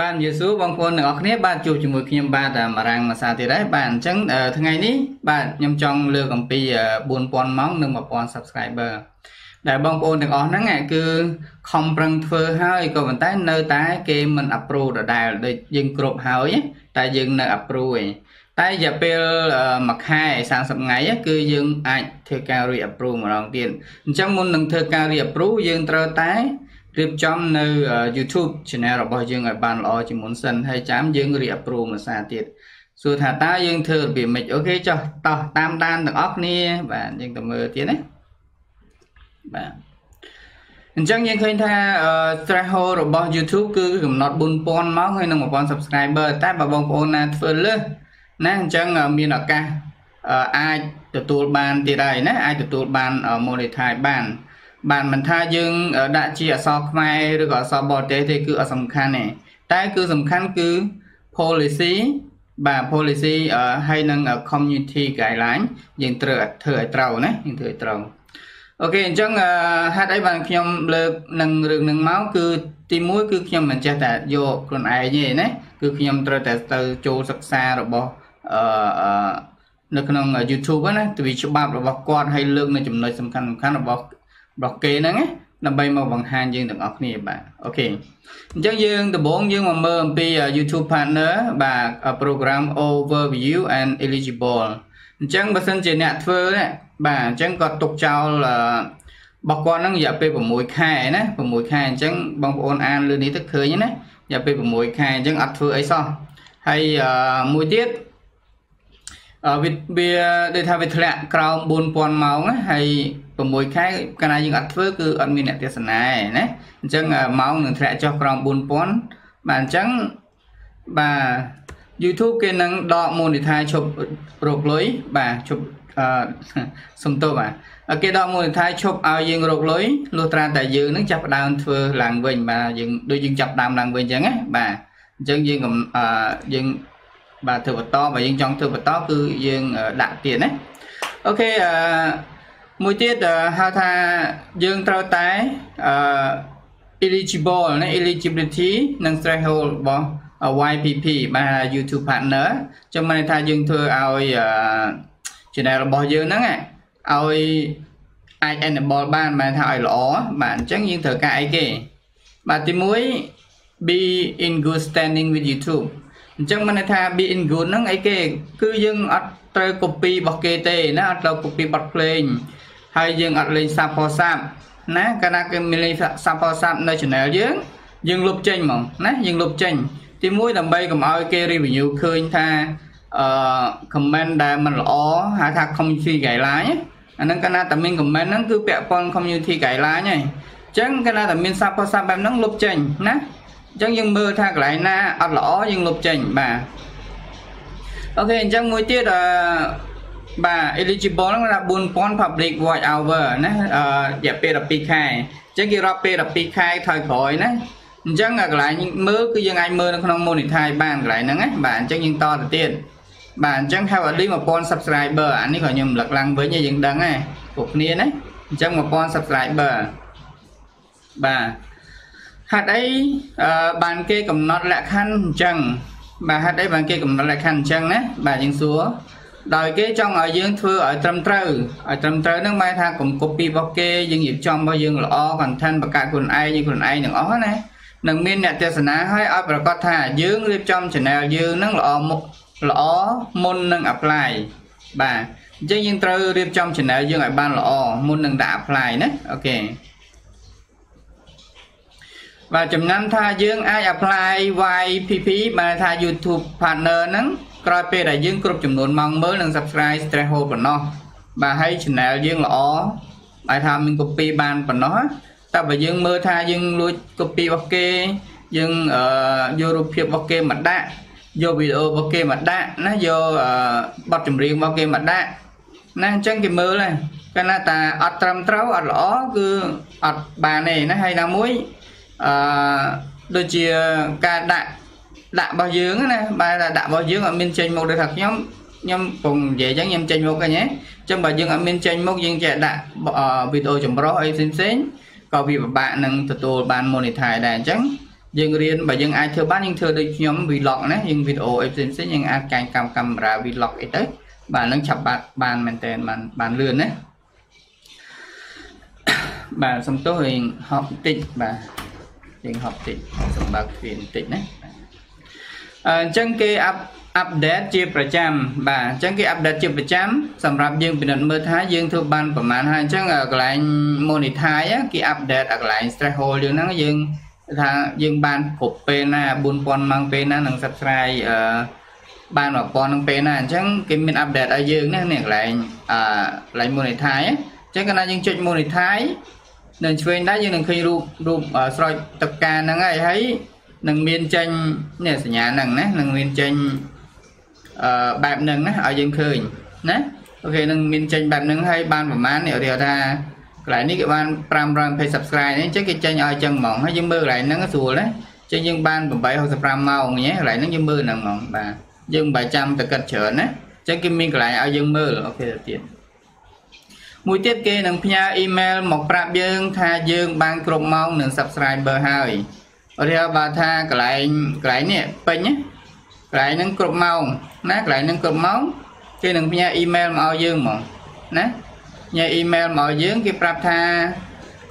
បាទយេស៊ូបងប្អូនទាំងអស់គ្នាបាទជួបជាមួយខ្ញុំបាទមារាំងមាសាទៀតដែរបាទអញ្ចឹងថ្ងៃនេះបាទខ្ញុំចង់លើកអំពី4000ម៉ោងនិង1000 subscriber ដែលបងប្អូនទាំងអស់ហ្នឹងគឺខំប្រឹងធ្វើហើយក៏ប៉ុន្តែនៅតែគេមិន approve ដដែលដូចយើងគ្រប់ហើយតែយើងនៅ approve ឯងតែរយៈពេលមួយខែ30ថ្ងៃគឺយើងអាចធ្វើការ re-approve ម្ដងទៀតអញ្ចឹងមុននឹងធ្វើការ re-approve យើងត្រូវតែ រៀបចំនៅ YouTube channel របស់យើងឲ្យបានល្អជាមុនសិនហើយចាំយើង re-approve មួយសារទៀតសួរថាតើយើងធ្វើរបៀបម៉េចអូខេចុះតោះតាមដានទាំងអស់គ្នាបាទយើងទៅមើលទៀតណាបាទអញ្ចឹងយើងឃើញថា threshold របស់ YouTube គឺកំណត់4000មកហើយនឹង1000 subscriber តែបើបងប្អូនណាធ្វើលើសណាអញ្ចឹងមានឱកាសអាចទទួលបានទៀតហើយណាអាចទទួលបាន monetize បាន បានមិនថាយើងដាក់ជាអក្សរខ្មែរឬក៏អក្សរបរទេសទេគឺអត់សំខាន់ទេតែគឺសំខាន់គឺ policy បាទ policy ហើយនឹង community guideline យើងត្រូវធ្វើឲ្យត្រូវណាយើងធ្វើឲ្យត្រូវអូខេអញ្ចឹងហេតុអីបានខ្ញុំលើកនឹងរឿងនឹងមកគឺទី1គឺខ្ញុំមិនចេះតែយកខ្លួនឯងទេណាគឺខ្ញុំត្រូវតែទៅចូលសិក្សារបស់អឺនៅក្នុង YouTube ណាទៅវាច្បាប់របស់គាត់ហើយលើកនៅចំណុចសំខាន់សំខាន់របស់ របស់គេហ្នឹងណាដើម្បីមកបង្ហាញយើងទាំងអស់គ្នាបាទអូខេអញ្ចឹងយើងដំបូងយើងមកមើលអំពី YouTube partner បាទ program overview and eligible អញ្ចឹងបើសិនជាអ្នកធ្វើណាបាទអញ្ចឹងគាត់ទុកចោលរបស់គាត់ហ្នឹងរយៈពេល6ខែណា6ខែអញ្ចឹងបងប្អូនអានលើនេះទៅឃើញណារយៈពេល6ខែអញ្ចឹងអត់ធ្វើអីសោះហើយមួយទៀតវាវាដូចថាវាធ្លាក់ក្រោម4000ម៉ោងហើយ 6ខែកាលណាយើងអត់ធ្វើគឺអត់មានអ្នកទេសនាទេណាអញ្ចឹងម៉ោងនឹងធ្លាក់ចុះក្រោម4000បាទអញ្ចឹងបាទ YouTube គេនឹងដក monetize ឈប់រកលុយបាទឈប់អឺសំទោសបាទគេដក monetize ឈប់ឲ្យយើងរកលុយលុះត្រាតែយើងនឹងចាប់ផ្ដើមធ្វើឡើងវិញបាទយើងដូចយើងចាប់ដើមឡើងវិញអញ្ចឹងណាបាទអញ្ចឹងយើងអឺយើងបាទធ្វើបន្តបើយើងចង់ធ្វើបន្តគឺយើងដាក់ទៀតណាអូខេអឺ មួយទៀតហៅថាយើងត្រូវតែអឺ eligible ណា eligibility និង threshold របស់ YPP បាទ YouTube partner ចាំមិនថាយើងធ្វើឲ្យ channel របស់យើងហ្នឹងឲ្យអាច enable បានបានថាឲ្យល្អបាទអញ្ចឹងយើងត្រូវការអីគេបាទទី1 be in good standing with YouTube អញ្ចឹងមិនថា be in good ហ្នឹងអីគេ គឺយើងអត់ត្រូវ copy របស់គេទេណាអត់ត្រូវ copy បទភ្លេង ហើយយើងអត់លេងសាប់ផសាប់ណាកាលណាគេមានលេងសាប់ផសាប់នៅ channel យើងយើងលុបចេញហ្មងណាយើងលុបចេញ ទី1ដើម្បីកុំឲ្យគេ review ឃើញថាអឺ comment ដែលមិនល្អហៅថា community guideline អាហ្នឹងកាលណាតែមាន comment ហ្នឹងគឺពាក់ព័ន្ធ community guideline ហើយអញ្ចឹងកាលណាតែមានសាប់ផសាប់បែបហ្នឹងលុបចេញណាអញ្ចឹងយើងមើលថាកន្លែងណាអត់ល្អយើងលុបចេញបាទអូខេអញ្ចឹងមួយទៀតអឺ បាទ eligible ហ្នឹងថា4000 public watch hour ណាអឺរយៈពេល12ខែអញ្ចឹងគេរាប់ពេល12ខែថយក្រោយណាអញ្ចឹងកន្លែងមើលគឺយើងអាចមើលនៅក្នុង monetize បានកន្លែងហ្នឹងណាបាទអញ្ចឹងយើងតទៅទៀតបាទអញ្ចឹង have at least 1000 subscriber អានេះក៏ខ្ញុំរំលឹកឡើងវិញយើងដឹងដែរពួកគ្នាណាអញ្ចឹង1000 subscriber បាទហេតុអីបានគេកំណត់លក្ខខណ្ឌអញ្ចឹងបាទហេតុអីបានគេកំណត់លក្ខខណ្ឌអញ្ចឹងណាបាទយើងសួរ ដោយគេចង់ឲ្យយើងធ្វើឲ្យត្រឹមត្រូវឲ្យត្រឹមត្រូវហ្នឹងបែរថាកុំ copy របស់គេយើងរៀបចំរបស់យើងល្អ content បង្កើតខ្លួនឯងខ្លួនឯងទាំងអស់ណានឹងមានអ្នកទេសនាឲ្យឲ្យប្រកាសថាយើងរៀបចំ channel យើងហ្នឹងល្អមុខល្អមុននឹង apply បាទអញ្ចឹងយើងត្រូវរៀបចំ channel យើងឲ្យបានល្អមុននឹងដាក់ apply ណាអូខេបាទចំណាំថាយើងអាច apply YPP បាទថា YouTube partner ហ្នឹង ក្រោយពេលដែលយើងគ្រប់ចំនួនម៉ោងមើលនិង subscribe threshold ប៉ុណ្ណោះបាទហើយ channel យើងល្អហើយថាមាន copy បានប៉ុណ្ណោះតែបើយើងមើលថាយើងលួច copy របស់គេយើងអឺយករូបភាពរបស់គេមកដាក់យកវីដេអូរបស់គេមកដាក់ណាយកបទចម្រៀងរបស់គេមកដាក់ណាអញ្ចឹងគេមើលហ្នឹងកាលណាតាអត់ត្រឹមត្រូវអត់ល្អគឺអត់បានទេណាហើយណាមួយអឺដូចជាការដាក់ ដាក់របស់យើងណាបែរដាក់របស់យើងអត់មានចេញមុខដូចថាខ្ញុំខ្ញុំពងនិយាយអញ្ចឹងខ្ញុំចេញមុខអញ្ចឹងអញ្ចឹងបើយើងអត់មានចេញមុខយើងចេះដាក់វីដេអូចម្រុះអីផ្សេងផ្សេងក៏វាពិបាកនឹងទទួលបាន monetize ដែរអញ្ចឹងយើងរៀនបើយើងអាចធ្វើបានយើងធ្វើដូចខ្ញុំ vlog ណាយើងវីដេអូអីផ្សេងផ្សេងយើងអាចកែងកម្មកាមេរ៉ា vlog អីទៅបាទនឹងឆាប់បានបានមែនតើបានបានលឿនណាបាទសំទោសរៀងហប់បន្តិចបាទយើងហប់បន្តិចសម្បើកទ្វារបន្តិចណា អញ្ចឹងគេអាប់អាប់ដេតជាប្រចាំបាទអញ្ចឹងគេអាប់ដេតជាប្រចាំសម្រាប់យើងពិនិត្យមើលថាយើងធ្វើបានប្រមាណហើយអញ្ចឹងកន្លែង monetize គេអាប់ដេតកន្លែង threshold យើងហ្នឹងយើងថាយើងបានគ្រប់ពេលណា4000ម៉ោងពេលណានឹង subscribe អឺបាន1000នឹងពេលណាអញ្ចឹងគេមាន update ឲ្យយើងណានេះកន្លែងអឺកន្លែង monetize អញ្ចឹងកាលណាយើងចុច monetize នៅឆ្វេងដែរយើងនឹងឃើញរូបរូបស្រោចទឹកការហ្នឹងហើយហើយ នឹងមានចេញនេះសញ្ញាហ្នឹងណានឹងមានចេញអឺបែបហ្នឹងណាឲ្យយើងឃើញណាអូខេនឹងមានចេញបែបហ្នឹងហើយបានប្រហែលនេះរៀបថាកន្លែងនេះគេបាន520 subscribe នេះអញ្ចឹងគេចេញឲ្យចឹងហ្មងហើយយើងមើលកន្លែងហ្នឹងស្រួលណាអញ្ចឹងយើងបាន865ម៉ោងញ៉េកន្លែងហ្នឹងយើងមើលហ្នឹងហ្មងបាទយើងមិនបាច់ចាំទៅគិតច្រើនណាអញ្ចឹងគេមានកន្លែងឲ្យយើងមើលអូខេទៅទៀតមួយទៀតគេនឹងផ្ញើអ៊ីមែលមកប្រាប់យើងថាយើងបានគ្រប់ម៉ោងនឹង subscriber ហើយឧទាហ រណ៍បើថាកន្លែងកន្លែងនេះពេញណាកន្លែងហ្នឹងគ្រប់ម៉ោងណាកន្លែងហ្នឹងគ្រប់ម៉ោងគេនឹងផ្ញើអ៊ីមែលមកឲ្យយើងហ្មងណាផ្ញើអ៊ីមែលមកឲ្យយើងគេប្រាប់ថា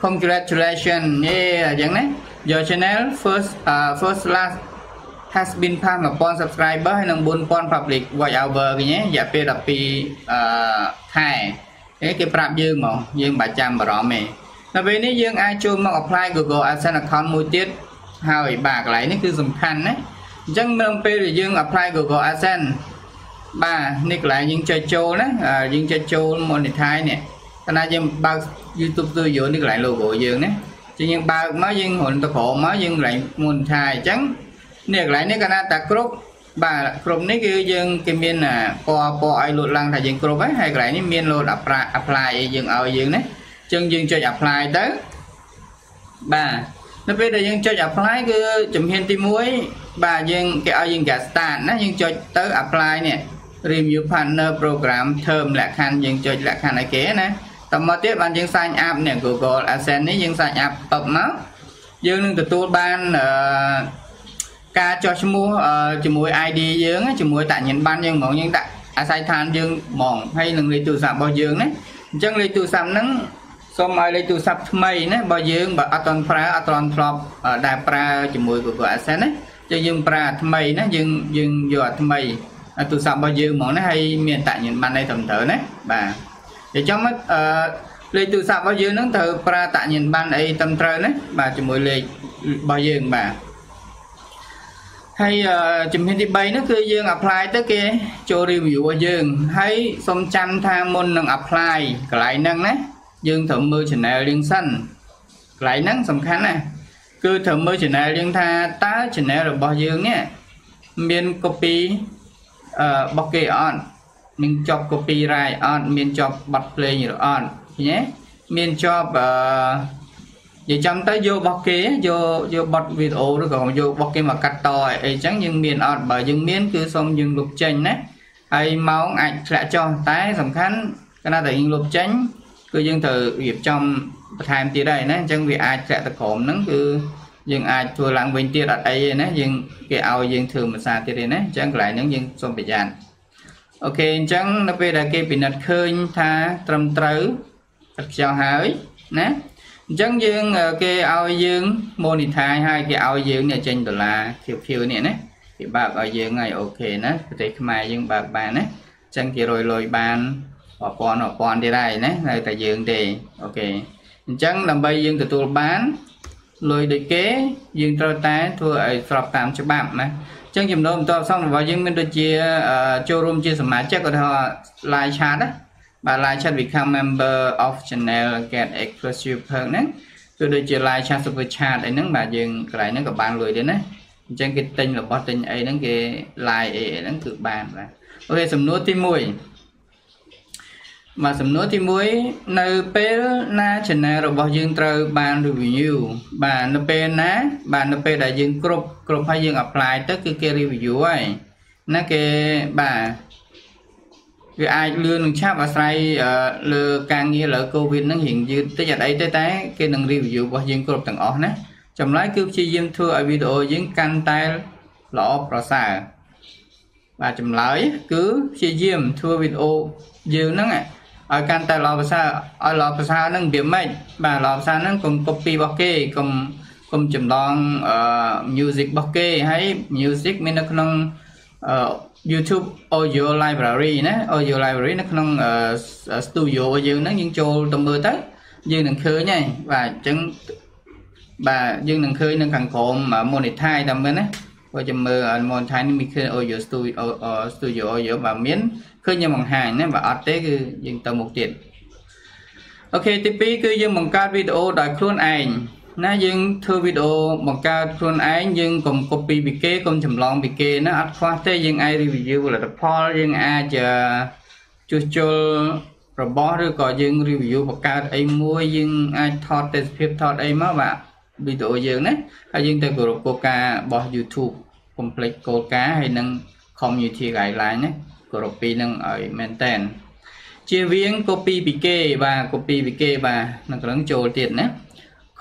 congratulations នេះអញ្ចឹងណា your channel first uh, first last has been past 1000 subscriber ហើយនឹង4000 public watch hour គេញ៉េរយៈពេល12អឺខែគេប្រាប់យើងហ្មងយើងបាច់ចាំបារម្ភទេដល់ពេលនេះយើងអាចចូលមក apply Google AdSense account មួយទៀត ហើយបាទកន្លែងនេះគឺសំខាន់ណាអញ្ចឹងនៅពេលដែលយើង apply Google AdSense បាទនេះកន្លែងយើងចុចចូលណាយើងចុចចូល monetize នេះកាលណាយើងបើក YouTube Studio នេះកន្លែង logo យើងណាចឹងយើងបើកមកយើងរុនទៅក្រោមមកយើងកន្លែង monetize អញ្ចឹងនេះកន្លែងនេះកាលណាតាគ្រប់បាទគ្រប់នេះគឺយើងគេមានពណ៌ពណ៌ឲ្យលោតឡើងថាយើងគ្រប់ហើយហើយកន្លែងនេះមានលោត apply apply ឲ្យយើងឲ្យយើងណាអញ្ចឹងយើងចុច apply ទៅបាទ នៅពេលដែលយើងចុច apply គឺជំហានទី1បាទយើងគេឲ្យយើងកា start ណាយើងចុចទៅ apply នេះ review partner program term លក្ខខណ្ឌយើងចុចលក្ខខណ្ឌឲ្យគេណាតមកទៀតបានយើង sign up នេះ Google AdSense នេះយើង sign up ពឹបមកយើងនឹងទទួលបានអឺការចោះឈ្មោះជាមួយ ID យើងជាមួយតាញិនបានយើងហ្មងយើងដាក់អាស័យដ្ឋានយើងហ្មងហើយនឹងលេខទូរស័ព្ទរបស់យើងណាអញ្ចឹងលេខទូរស័ព្ទហ្នឹង សូមឲ្យលេខទូរស័ព្ទថ្មីណាបើយើងបើអត់ទាន់ប្រើអត់ទាន់ធ្លាប់ដែលប្រើជាមួយ Google AdSense ណាចឹងយើងប្រើថ្មីណាយើងយើងយកអាថ្មីទូរស័ព្ទរបស់យើងហ្មងណាហើយមានតាញិនបានអីត្រឹមត្រូវណាបាទអញ្ចឹងមកអឺលេខទូរស័ព្ទរបស់យើងហ្នឹងត្រូវប្រើតាញិនបានអីត្រឹមត្រូវណាបាទជាមួយលេខរបស់យើងបាទហើយជំហានទី3នោះគឺយើង apply ទៅគេចូល review របស់យើងហើយសូមចាំថាមុននឹង apply កន្លែងហ្នឹងណា យើងត្រូវមើល channel យើងសិនកន្លែងហ្នឹងសំខាន់ណាគឺត្រូវមើល channel យើងថាតើ channel របស់យើងនេះមាន copy អឺរបស់គេអត់មានជាប់ copyright អត់មានជាប់បទភ្លេងឬអត់ឃើញទេមានជាប់អឺនិយាយចាំទៅយករបស់គេយកយកបទវីដេអូឬក៏យករបស់គេមកកាត់តអីចឹងយើងមានអត់បើយើងមានគឺសូមយើងលុបចេញណាហើយម៉ោងអាចធ្លាក់ចុះតែសំខាន់កាលណាតែយើងលុបចេញ គឺយើងត្រូវរៀបចំបន្ថែមទៀតហើយណាអញ្ចឹងវាអាចធ្លាក់ទៅក្រោមហ្នឹងគឺយើងអាចធ្វើឡើងវិញទៀតអត់អីទេណាយើងគេឲ្យយើងធ្វើភាសាទៀតទេណាអញ្ចឹងកន្លែងហ្នឹងយើងសូមប្រយ័ត្ន OK អញ្ចឹងនៅពេលដែលគេពិនិត្យឃើញថាត្រឹមត្រូវឥតខ្ចោះហើយណាអញ្ចឹងយើងគេឲ្យយើង monetize ហើយគេឲ្យយើងនេះចេញដុល្លារខៀវខៀវនេះណាគេបើកឲ្យយើងហើយ OK ណាប្រទេសខ្មែរយើងបើកបានណាអញ្ចឹងគេរយលុយបាន 1000 1000ទៀតហើយណានៅតែយើងទេ OK អញ្ចឹងដើម្បីយើងទទួលបានលុយដូចគេ យើងត្រូវតែធ្វើឲ្យស្របតាមច្បាប់ណាអញ្ចឹងចំណូលបន្ទាប់សងរបស់យើងមានដូចជាចូលរួមជាសមាជិកឧទាហរណ៍ live chat ណាបាទ live chat become member of channel get exclusive perk ហ្នឹងគឺដូចជា live chat super chat អីហ្នឹងបាទយើងកន្លែងហ្នឹងក៏បានលុយដែរណាអញ្ចឹងគេទិញរបស់ទិញអីហ្នឹងគេ live អីហ្នឹងគឺបានបាទអូខេសំណួរទី1 បាទសំណួរទី1នៅពេលណា channel របស់យើងត្រូវបាន review បាទនៅពេលណា បាទនៅពេលដែលយើងគ្រប់គ្រប់ហើយយើង apply ទៅគឺគេ review ហើយណាគេបាទវាអាចលឿននឹងឆាប់អាស្រ័យលើការងារលើ COVID ហ្នឹងរៀងយឺតតិចអត់អីទេតែគេនឹង review របស់យើងគ្រប់ទាំងអស់ណាចម្លើយគឺព្យាយាមធ្វើឲ្យវីដេអូយើងកាន់តែល្អប្រសើរបាទចម្លើយគឺព្យាយាមធ្វើវីដេអូយើងហ្នឹង ឲ្យកាន់តែល្អប្រសើរឲ្យល្អប្រសើរហ្នឹងវាម៉េចបាទល្អប្រសើរហ្នឹងកុំ copy របស់គេកុំកុំចម្លងអឺ music របស់គេហើយ music មាននៅក្នុងអឺ YouTube audio library ណា audio library នៅក្នុង studio យើងហ្នឹងយើងចូលទៅមើលទៅយើងនឹងឃើញហើយបាទអញ្ចឹងបាទយើងនឹងឃើញនៅខាងក្រោម monetize តាមមែនណា បើចាំមើល monetize នេះមានឃើញ audio studio studio audio បាទមានឃើញយើងបង្ហាញណាបើអត់ទេគឺយើងទៅមុខទៀតអូខេទី2គឺយើងបង្កើតវីដេអូដោយខ្លួនឯងណាយើងធ្វើវីដេអូបង្កើតខ្លួនឯងយើងកុំ copy ពីគេកុំចម្លងពីគេណាអត់ខ្វះទេយើងអាច review លទ្ធផលយើងអាចជួសជុលរបស់ឬក៏យើង review បង្កើតអីមួយយើងអាចថតទេសភាពថតអីមកបាទ វីដេអូយើងណាហើយយើងទៅគោរពគោលការណ៍របស់ YouTube កុំភ្លេចគោលការណ៍ហើយនឹង community guideline ណាគោរពពីនឹងឲ្យមែនតែនជៀសវាង copy ពីគេបាទ copy ពីគេបាទនឹងក្រឹងចូលទៀតណា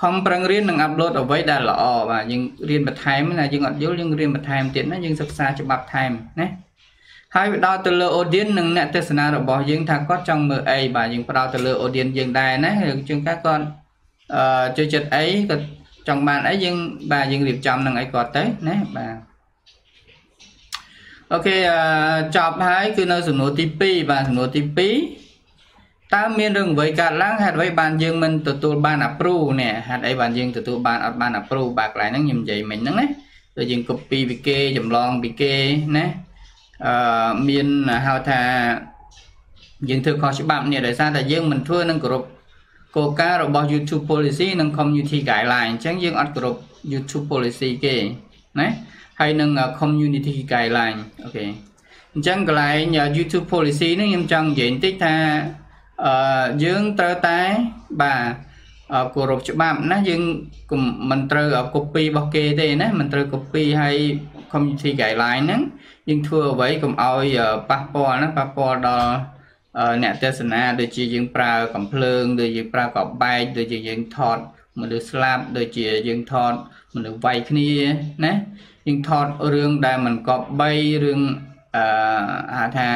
ខំប្រឹងរៀននិងអាប់ឡូតអ្វីដែលល្អបាទយើងរៀនបន្ថែមណាយើងអត់យល់យើងរៀនបន្ថែមទៀតណាយើងសិក្សាច្បាប់ថែមណាហើយផ្ដោតទៅលើ audience និងអ្នកទស្សនារបស់យើងថាគាត់ចង់មើលអីបាទយើងផ្ដោតទៅលើ audience យើងដែរណាជាងកាគាត់អឺចូលចិត្តអីគាត់ ចង់បានអីយើងបាទយើងរៀបចំនឹងអីគាត់ទៅណាបាទអូខេចប់ហើយគឺនៅសំណួរទី2បាទសំណួរទី2តើមានរឿងអ្វីកើតឡើងហេតុអ្វីបានយើងមិនទទួលបាន approve នេះហេតុអីបានយើងទទួលបានអត់បាន approve បាទកន្លែងហ្នឹងខ្ញុំនិយាយមិញហ្នឹងណាដូចយើង copy ពីគេចម្លងពីគេណាអឺមានហៅថាយើងធ្វើខុសច្បាប់នេះដោយសារតែយើងមិនធ្វើនឹងគោរព គោលការណ៍របស់ YouTube policy និង community guideline អញ្ចឹងយើងអត់គោរព YouTube policy គេណាហើយនឹង community guideline អូខេអញ្ចឹងកន្លែង YouTube policy នេះខ្ញុំចង់និយាយបន្តិចថាអឺយើងត្រូវតែបាទគោរពច្បាប់ណាយើងមិនត្រូវ copy របស់គេទេណាមិនត្រូវ copy ហើយ community guideline ហ្នឹងយើងធ្វើអ្វីកុំឲ្យប៉ះពាល់ណាប៉ះពាល់ដល់ អ្នកទេសនាដូចជាយើងប្រើកំភ្លើងដូចយើងប្រើកបែកដូចជាយើងថតមនុស្សស្លាប់ដូចជាយើងថតមនុស្សវាយគ្នាណាយើងថតរឿងដែលមិនកប់បីរឿងអឺហៅថា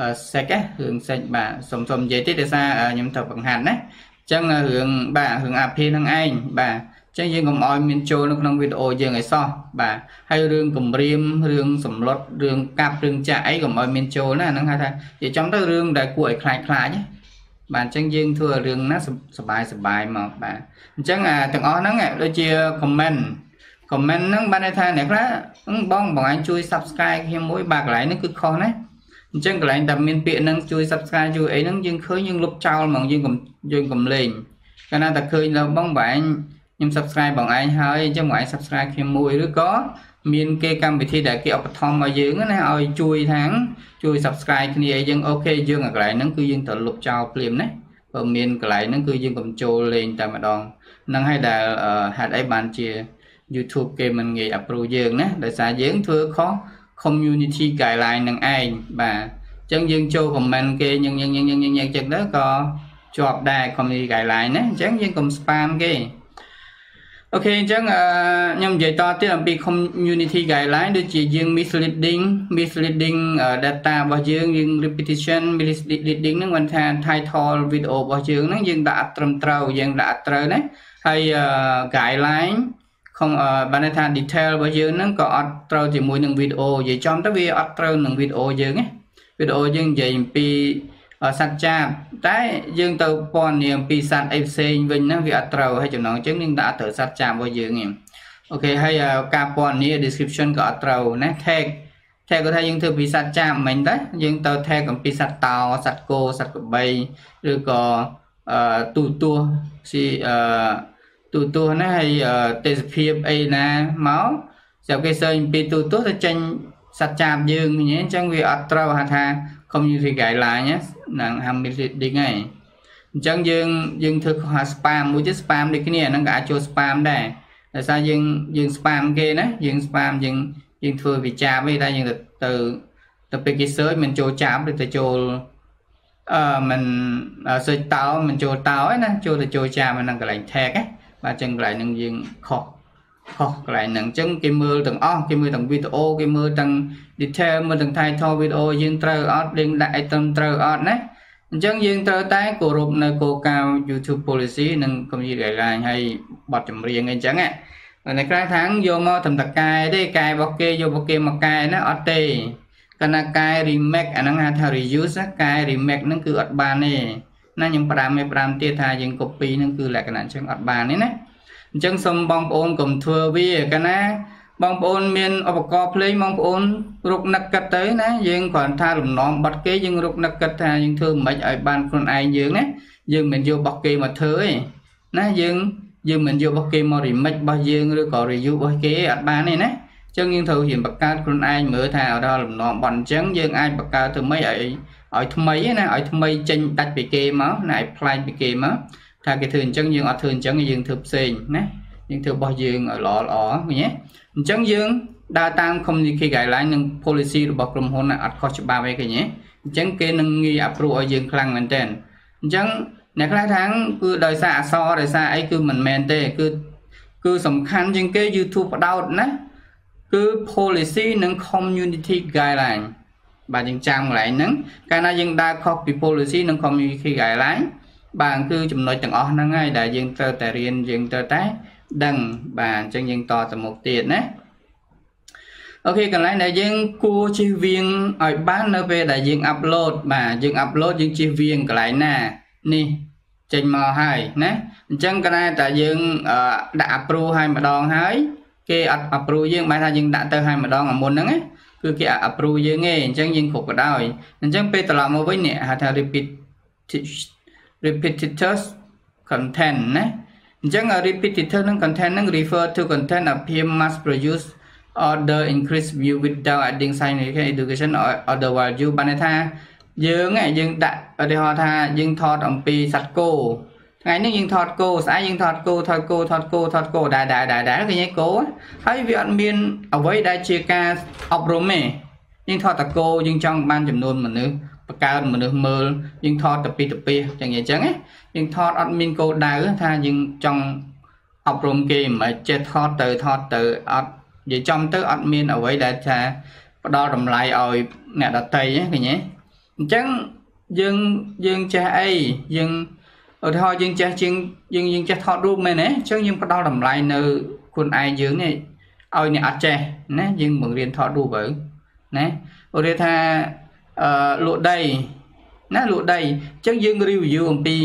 អឺសេចរឿងសេចបាទសុំសុំនិយាយតិចដោយសារខ្ញុំត្រូវបង្ហាត់ណាអញ្ចឹងរឿងបាទរឿងអាភិនឹងឯងបាទ ចឹងយើងកុំឲ្យមានចូលនៅក្នុងវីដេអូយើងឲ្យសោះបាទហើយរឿងគម្រាមរឿងសម្លុតរឿងកាប់រឿងចាក់អីកុំឲ្យមានចូលណាហ្នឹងហៅថានិយាយចំទៅរឿងដែលគួរឲ្យខ្លាចខ្លាចណាបាទអញ្ចឹងយើងធ្វើរឿងណាសបាយសបាយមកបាទអញ្ចឹងអាទាំងអស់ហ្នឹងដូចជា comment comment ហ្នឹងបានន័យថាអ្នកខ្លះបងបងឯងជួយ subscribe ខ្ញុំមួយបាទកន្លែងហ្នឹងគឺខុសណាអញ្ចឹងកន្លែងតែមានពាក្យហ្នឹងជួយ subscribe ជួយអីហ្នឹងយើងឃើញយើងលុបចោលហ្មងយើងកុំយើងកុំលេងកាលណាតែឃើញដល់បងបងឯង ខ្ញុំ subscribe បងឯងហើយអញ្ចឹងបងឯង subscribe ខ្ញុំមួយឬក៏មានគេកម្មវិធីដែលគេឧបត្ថម្ភឲ្យយើងណាឲ្យជួយខាងជួយ subscribe គ្នាអីយើងអូខេយើងអាកន្លែងហ្នឹងគឺយើងត្រូវលុបចោលភ្លាមណាបើមានកន្លែងហ្នឹងគឺយើងកុំចូលលេងតែម្ដងហ្នឹងហើយដែលហេតុអីបានជា YouTube គេមិនងាយ approve យើងណាដោយសារយើងធ្វើខុស community guideline នឹងឯងបាទអញ្ចឹងយើងចូល comment គេញឹងញឹងញឹងញឹងញឹងចឹងទៅក៏ជាប់ដែរ community guideline ណាអញ្ចឹងយើងកុំ spam គេ អូខេអញ្ចឹងខ្ញុំនិយាយតទៀតអំពី community guideline ដូចជាយើង misleading misleading data របស់យើងយើង repetition misleading ហ្នឹងមិនថា title video របស់យើងហ្នឹងយើងដាក់អត់ត្រឹមត្រូវយើងដាក់អត់ត្រូវណាហើយ guideline ខំបានន័យថា detail របស់យើងហ្នឹងក៏អត់ត្រូវជាមួយនឹងវីដេអូនិយាយចំទៅវាអត់ត្រូវនឹងវីដេអូយើងណាវីដេអូយើងនិយាយអំពី សត្វចាបតែយើងទៅពណ៌នាមពីសត្វអីផ្សេងវិញណាវាអត់ត្រូវហើយចំណងជើងនឹងដាក់ត្រូវសត្វចាបរបស់យើងឯងអូខេហើយការពណ៌នា description ក៏អត់ត្រូវណា tag tag គាត់ថាយើងធ្វើពីសត្វចាបមិញតែយើងទៅ tag អំពីសត្វតោសត្វគោសត្វក្របីឬក៏អឺទូទួស៊ីអឺទូទួណាហើយទេសភាពអីណាមកស្រាប់គេសើញពីទូទួទៅចេញសត្វចាបយើងអញ្ចឹងវាអត់ត្រូវហៅថា community guideline ហ្នឹង hamilton ហើយអញ្ចឹងយើងយើងធ្វើខុស spam មួយទៀត spam ដូចគ្នាហ្នឹងក៏អាចចូល spam ដែរដោយសារយើងយើង spam គេណាយើង spam យើងយើងធ្វើវិចារវិញតែយើងទៅទៅទៅពេលគេ search មិនចូលចាប់ឬទៅចូលអឺមិន search តោមិនចូលតោឯណាចូលទៅចូលចាប់នៅកន្លែង tag ណាបាទចឹងកន្លែងហ្នឹងយើងខុសខុសកន្លែងហ្នឹងអញ្ចឹងគេមើលទាំងអស់គេមើលទាំងវីដេអូគេមើលទាំង detail មើលទាំង title វីដេអូយើងត្រូវអត់លេងដាក់ item ត្រូវអត់ណាអញ្ចឹងយើងត្រូវតែគោរពនៅគោលការណ៍ YouTube policy និង community guideline ហើយបទចម្រៀងអីចឹងណានៅក្រៅខាងយកមកត្រឹមតែកែទេកែរបស់គេយករបស់គេមកកែណាអត់ទេកណ្ណាកែ remake អាហ្នឹងហៅថា reuse កែ remake ហ្នឹងគឺអត់បានទេណាខ្ញុំផ្ដាំឲ្យផ្ដាំទៀតថាយើង copy ហ្នឹងគឺលក្ខណៈអញ្ចឹងអត់បានទេណាអញ្ចឹងសូមបងប្អូនកុំធ្វើវាកណ្ណា បងប្អូនមានឧបករណ៍ភ្លេងបងប្អូនរុកនឹកគិតទៅណាយើងគ្រាន់ថាលំនាំបាត់គេយើងរុកនឹកគិតថាយើងធ្វើមិនឲ្យបានខ្លួនឯងយើងណាយើងមិនយករបស់គេមកធ្វើទេណាយើងយើងមិនយករបស់គេមក remix របស់យើងឬក៏ review របស់គេអត់បានទេណាអញ្ចឹងយើងត្រូវរៀនបង្កើតខ្លួនឯងមើលថាដល់លំនាំបន់អញ្ចឹងយើងអាចបង្កើតធ្វើម៉េចឲ្យឲ្យថ្មីណាឲ្យថ្មីចេញដាច់ពីគេមកណាឲ្យប្លែកពីគេមកថាគេធ្វើអញ្ចឹងយើងអត់ធ្វើអញ្ចឹងយើងធ្វើផ្សេងណា យើងធ្វើរបស់យើងឲ្យល្អល្អឃើញទេអញ្ចឹងយើងដើរតាម community guideline និង policy របស់ក្រុមហ៊ុនអត់ខុសច្បាប់អីឃើញទេអញ្ចឹងគេនឹងងាយ approve ឲ្យយើងខ្លាំងមែនទែនអញ្ចឹងអ្នកខ្លះថាគឺដោយសារអសរដោយសារអីគឺមិនមែនទេគឺគឺសំខាន់ជាងគេ YouTube ផ្ដោតណាគឺ policy និង community guideline បាទយើងចាំកន្លែងហ្នឹងកាលណាយើងដើរខុសពី policy និង community guideline បាទគឺចំណុចទាំងអស់ហ្នឹងហើយដែលយើងត្រូវតែរៀនយើងត្រូវតែ ដឹងបាទអញ្ចឹងយើងតទៅមុខទៀតណាអូខេកន្លែងដែលយើងគួរជិះវៀងឲ្យបាននៅពេលដែលយើងអាប់ឡូតបាទយើងអាប់ឡូតយើងជិះវៀងកន្លែងណានេះចេញមកហើយណាអញ្ចឹងកណ្ដាតែយើងដាក់ approve ឲ្យម្ដងហើយគេអត់ approve យើងបែរថាយើងដាក់ទៅឲ្យម្ដងអាមុនហ្នឹងណាគឺគេ approve យើងឯងអញ្ចឹងយើងគ្រប់ក៏ដោយអញ្ចឹងពេលត្រឡប់មកវិញនេះហៅថា repeat repetitive content ណា អញ្ចឹង repetitive នឹង content នឹង refer to content appear mass produce order increase view without adding significant education or other value បានន័យថាយើងយើងដាក់ឧទាហរណ៍ថាយើងថតអំពីសត្វគោថ្ងៃនេះយើងថតគោស្អែកយើងថតគោថតគោថតគោថតគោដែរដែរដែរដែរឃើញឯគោហើយវាអត់មានអ្វីដែលជាការអប់រំទេយើងថតតគោយើងចង់បានចំនួនមនុស្ស បង្កើនមនុស្សមើលយើងថតទៅពីទៅពីចឹងអញ្ចឹងណាយើងថតអត់មានគោលដៅថាយើងចង់អប់រំគេមិនចេះថតទៅថតទៅអត់និយាយចំទៅអត់មានអ្វីដែលថាផ្ដល់តម្លៃឲ្យអ្នកដតីឃើញទេអញ្ចឹងយើងយើងចេះអីយើងឧទាហរណ៍យើងចេះជាងយើងយើងចេះថតរូបមែនទេអញ្ចឹងយើងផ្ដល់តម្លៃនៅខ្លួនឯងយើងនេះឲ្យអ្នកអត់ចេះណាយើងបង្រៀនថតរូបទៅណាឧទាហរណ៍ថា អឺលក់ដីណាលក់ដីអញ្ចឹងយើង review អំពី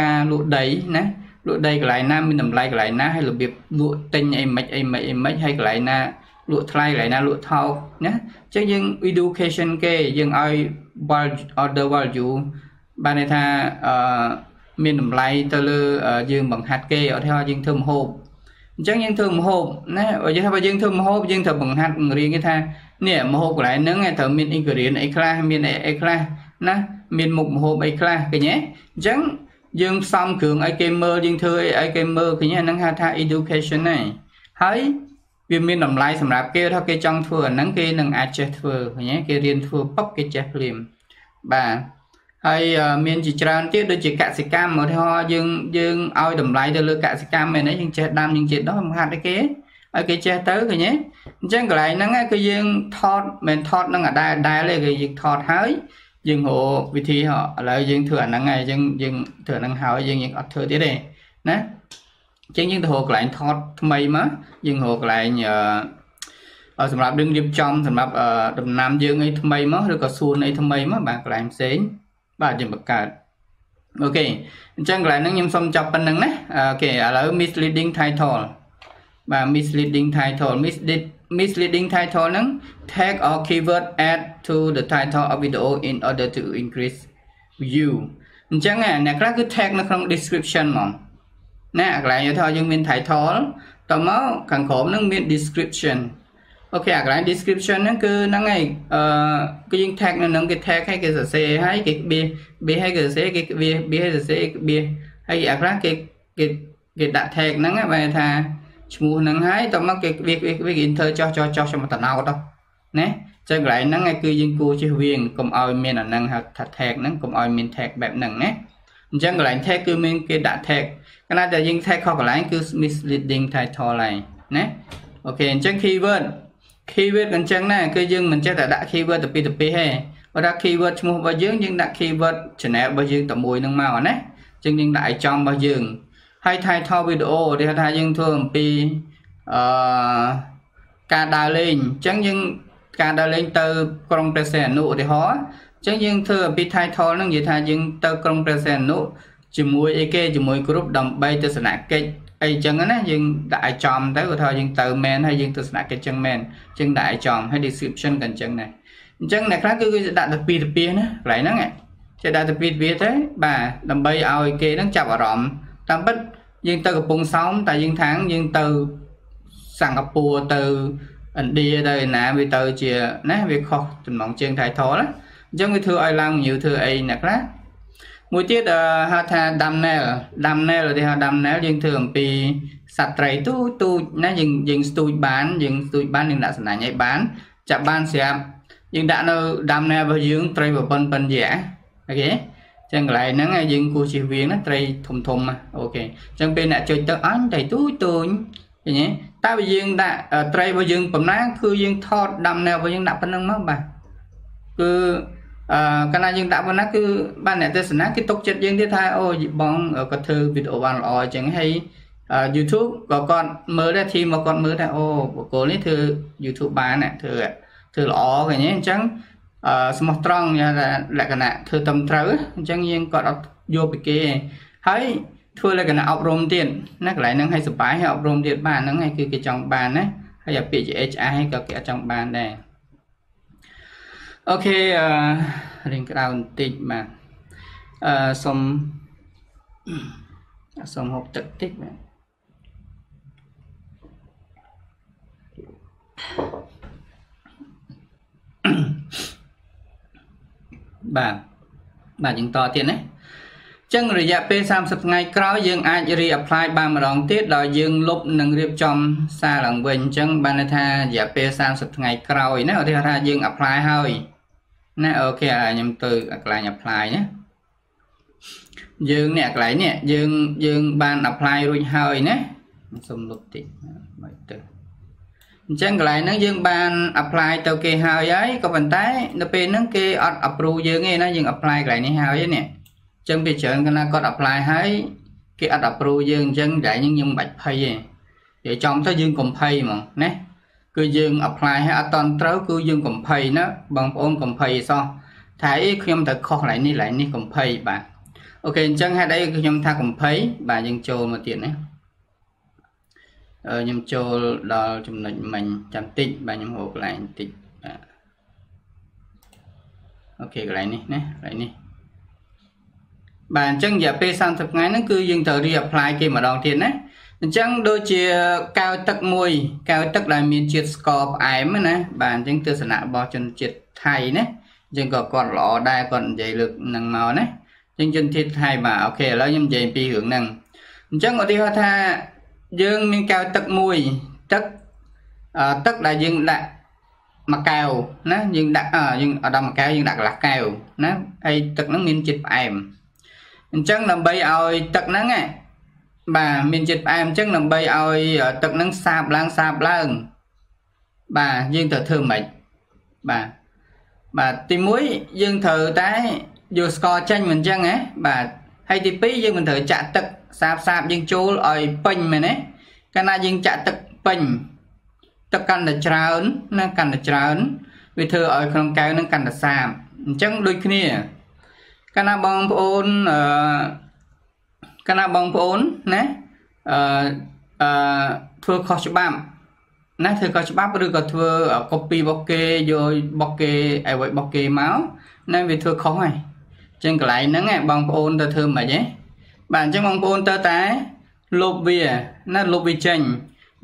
ការលក់ដីណាលក់ដីកន្លែងណាមានតម្លៃកន្លែងណាហើយរបៀបលក់ទិញអីមិនអីមិនអីមិនហើយកន្លែងណាលក់ថ្លៃកន្លែងណាលក់ថោកណាអញ្ចឹងយើង education គេយើងឲ្យ order value បានន័យថាអឺមានតម្លៃទៅលើយើងបង្ហាត់គេឧទាហរណ៍យើងធ្វើម្ហូបអញ្ចឹងយើងធ្វើម្ហូបណាបើយើងថាបើយើងធ្វើម្ហូបយើងត្រូវបង្ហាត់បង្រៀនគេថា នេះម្ហូបកន្លែងហ្នឹងត្រូវមាន ingredient អីខ្លះមានអីខ្លះណាមានមុខម្ហូបអីខ្លះឃើញទេអញ្ចឹងយើងផ្សំគ្រឿងឲ្យគេមើលយើងធ្វើអីឲ្យគេមើលឃើញទេហ្នឹងហៅថា education ហ្នឹងហើយវាមានតម្លៃសម្រាប់គេថាគេចង់ធ្វើអាហ្នឹងគេនឹងអាចចេះធ្វើឃើញទេគេរៀនធ្វើប៉ុបគេចេះភ្លាមបាទហើយមានជាច្រើនទៀតដូចជាកសិកម្មឧទាហរណ៍យើងយើងឲ្យតម្លៃទៅលើកសិកម្មមែនទេយើងចេះដាំយើងចេះដោះមិនហាត់អីគេឲ្យគេចេះទៅឃើញទេ អញ្ចឹងកន្លែងហ្នឹងគឺយើងថតមិនថតនឹងអដែលដែលទេគឺយើងថតហើយយើងរកវិធីឥឡូវយើងធ្វើអាហ្នឹងហើយយើងយើងធ្វើអាហ្នឹងហើយយើងយើងអត់ធ្វើទៀតទេណាអញ្ចឹងយើងទៅរកកន្លែងថតថ្មីមកយើងរកកន្លែងអឺសម្រាប់រឿងរៀបចំសម្រាប់ដំណាំយើងអីថ្មីមកឬក៏សួនអីថ្មីមកបាទកន្លែងផ្សេងបាទយើងបង្កើតអូខេអញ្ចឹងកន្លែងហ្នឹងខ្ញុំសូមចាប់ប៉ុណ្្នឹងណាអូខេឥឡូវ misleading title បាទ misleading title mislead misleading title ហ្នឹង tag or keyword add to the title of video in order to increase view អញ្ចឹងអ្នកខ្លះគឺ tag នៅក្នុង description ហ្មងណាកន្លែងថាយើងមាន title តមកខាងក្រោមហ្នឹងមាន description អូខេអាកន្លែង description ហ្នឹងគឺហ្នឹងហើយអឺគឺយើង tag នៅហ្នឹងគេ tag ឲ្យគេសរសេរឲ្យគេបៀបៀឲ្យគេសរសេរគេបៀបៀឲ្យសរសេរបៀហើយអាខ្លះគេគេគេដាក់ tag ហ្នឹងបែរថា ឈ្មោះហ្នឹងហើយតមកគេវាវា enter ចោះចោះចោះខ្ញុំតណោតណាចឹងកន្លែងហ្នឹងគឺយើងគួរជិះវៀងកុំឲ្យមានអាហ្នឹងហៅថា tag ហ្នឹងកុំឲ្យមាន tag បែបហ្នឹងណាអអញ្ចឹងកន្លែង tag គឺមានគេដាក់ tag កាលណាតែយើង tag ខុសកន្លែងគឺ misleading title ហើយណាអូខេអញ្ចឹង keyword keyword ក៏អញ្ចឹងដែរគឺយើងមិនចេះតែដាក់ keyword ទៅពីទៅពីទេបើដាក់ keyword ឈ្មោះរបស់យើងយើងដាក់ keyword channel របស់យើងតែមួយនឹងមកណាអញ្ចឹងយើងដាក់ឲ្យចំរបស់យើង ហើយ title video គេថាយើងធ្វើអំពីអឺការដើរលេងអញ្ចឹងយើងការដើរលេងទៅក្រុងព្រះសីហនុឧទាហរណ៍អញ្ចឹងយើងធ្វើអំពី title ហ្នឹងនិយាយថាយើងទៅក្រុងព្រះសីហនុជាមួយអីគេជាមួយក្រុមដើម្បីទស្សនកិច្ចអីចឹងណាយើងដាក់ឲ្យចំទៅគាត់ថាយើងទៅមែនហើយយើងទស្សនកិច្ចចឹងមែនចឹងដាក់ឲ្យចំហើយ description ក៏អញ្ចឹងដែរអញ្ចឹងអ្នកខ្លះគឺគេដាក់ទៅពីទៅពីណាកន្លែងហ្នឹងចេះដាក់ទៅពីទៅពីទៅបាទដើម្បីឲ្យគេហ្នឹងចាប់អារម្មណ៍ តាមពិតយើងទៅកំពង់សោមតែយើងថាងយើងទៅសិង្ហបុរីទៅឥណ្ឌាទៅឯណាវាទៅជាណាវាខុសចំណងជើង title ណាអញ្ចឹងវាធ្វើឲ្យឡើងញៀវធ្វើអីអ្នកខ្លះមួយទៀតហៅថា thumbnail thumbnail ឧទាហរណ៍ thumbnail យើងធ្វើអំពីសត្វត្រីទូទូចណាយើងយើងស្ទូចបានយើងស្ទូចបានយើងដាក់សំណាញ់ឲ្យបានចាប់បានស្រាប់យើងដាក់នៅ thumbnail របស់យើងត្រីប្រព័ន្ធបិណ្ឌអូខេ ចឹងកន្លែងហ្នឹងយើងគួរជិះវៀងណាត្រីធំធំអូខេចឹងពេលអ្នកចុចទៅអញត្រីទូចទូចឃើញទេតើបើយើងដាក់ត្រីរបស់យើងប៉ុណ្ណាគឺយើងថតដាំណែរបស់យើងដាក់ប៉ុណ្ណឹងមកបាទគឺអឺកាលណាយើងដាក់ប៉ុណ្ណាគឺបានអ្នកទេសនាគេទុកចិត្តយើងទៀតថាអូបងក៏ធ្វើវីដេអូបានល្អអញ្ចឹងហើយ YouTube ក៏គាត់មើលដែរធីមមកគាត់មើលថាអូបុគ្គលនេះធ្វើ YouTube បានធ្វើធ្វើល្អឃើញទេអញ្ចឹងអឺ ស្មោះត្រង់លក្ខណៈធ្វើត្រឹមត្រូវអញ្ចឹងយើងគាត់អត់យកពីគេហើយធ្វើលក្ខណៈអប់រំទៀតណាកន្លែងហ្នឹងឲ្យសបាយឲ្យអប់រំទៀតបានហ្នឹងឯងគឺគេចង់បានណាហើយអាពាក្យជា HR ក៏គេអត់ចង់បានដែរអូខេអឺរៀងក្តៅបន្តិចបាទអឺសុំសុំហូបទឹកតិចបាទ បាទបាទយើងតទៀតណាចឹងរយៈពេល30ថ្ងៃក្រោយយើងអាច re-apply បានម្ដងទៀតដោយយើងលុបនិងរៀបចំសារឡើងវិញអញ្ចឹងបានន័យថារយៈពេល30ថ្ងៃក្រោយណាឧទាហរណ៍ថាយើង apply ហើយណាអូខេខ្ញុំទៅកន្លែង apply ណាយើងនេះកន្លែងនេះយើងយើងបាន apply រួចហើយណាសុំលុបតិចមកទៅ អញ្ចឹងកន្លែងហ្នឹងយើងបាន apply ទៅគេហើយហើយក៏ប៉ុន្តែនៅពេលហ្នឹងគេអត់ approve យើងទេណាយើង apply កន្លែងនេះហើយនេះចឹងវាច្រើនកណាគាត់ apply ហើយគេអត់ approve យើងអញ្ចឹងតែយើងយើងមិនបាច់ភ័យទេនិយាយចំទៅយើងកុំភ័យហ្មងណាគឺយើង apply ហើយអត់តន់ត្រូវគឺយើងកុំភ័យណាបងប្អូនកុំភ័យសោះថាអីខ្ញុំទៅខុសកន្លែងនេះកន្លែងនេះកុំភ័យបាទអូខេអញ្ចឹងហេតុអីខ្ញុំថាកុំភ័យបាទយើងចូលមកទៀតណាអឺ ខ្ញុំចូលដល់ចំណុចមិញចាំតិចបាទខ្ញុំហៅកន្លែងតិចបាទអូខេកន្លែងនេះណាកន្លែងនេះបាទអញ្ចឹងរយៈពេល30ថ្ងៃហ្នឹងគឺយើងត្រូវ reapply គេម្ដងទៀតណាអញ្ចឹងដូចជាកៅទឹកមួយកៅទឹកដែលមានជាតិស្ករផ្អែមណាបាទអញ្ចឹងទស្សនៈរបស់ជនជាតិថៃណាអញ្ចឹងក៏គាត់ល្អដែរគាត់និយាយលើកនឹងមកណាអញ្ចឹងជនជាតិថៃបាទអូខេឥឡូវខ្ញុំនិយាយអំពីរឿងហ្នឹងអញ្ចឹងឧទាហរណ៍ថា យើងមានកៅទឹកមួយទឹកទឹកដែលយើងដាក់មួយកែវណាយើងដាក់យើងអត់ដាក់មួយកែវយើងដាក់កន្លះកែវណាហើយទឹកហ្នឹងមានជាតិផ្អែមអញ្ចឹងដើម្បីឲ្យទឹកហ្នឹងបាទមានជាតិផ្អែមអញ្ចឹងដើម្បីឲ្យទឹកហ្នឹងសាបឡើងសាបឡើងបាទយើងត្រូវធ្វើម៉េចបាទបាទទី1យើងត្រូវតែយកស្ករចេញមិនអញ្ចឹងណាបាទហើយទី2យើងមិនត្រូវចាក់ទឹក សាបសាបយើងចូលឲ្យពេញមែនទេកាលណាយើងចាក់ទឹកពេញទឹកកាន់តែច្រើនណាកាន់តែច្រើនវាធ្វើឲ្យក្នុងកែវនឹងកាន់តែសាបអញ្ចឹងដូចគ្នាកាលណាបងប្អូនអឺកាលណាបងប្អូនណាអឺអឺធ្វើខុសច្បាប់ណាធ្វើខុសច្បាប់ឬក៏ធ្វើ copy របស់គេយករបស់គេអ្វីរបស់គេមកណាវាធ្វើខុសហើយអញ្ចឹងកន្លែងហ្នឹងបងប្អូនទៅធ្វើមិនហ៎ បាទអញ្ចឹងបងប្អូនទៅតែលុបវាណាលុបវាចេញ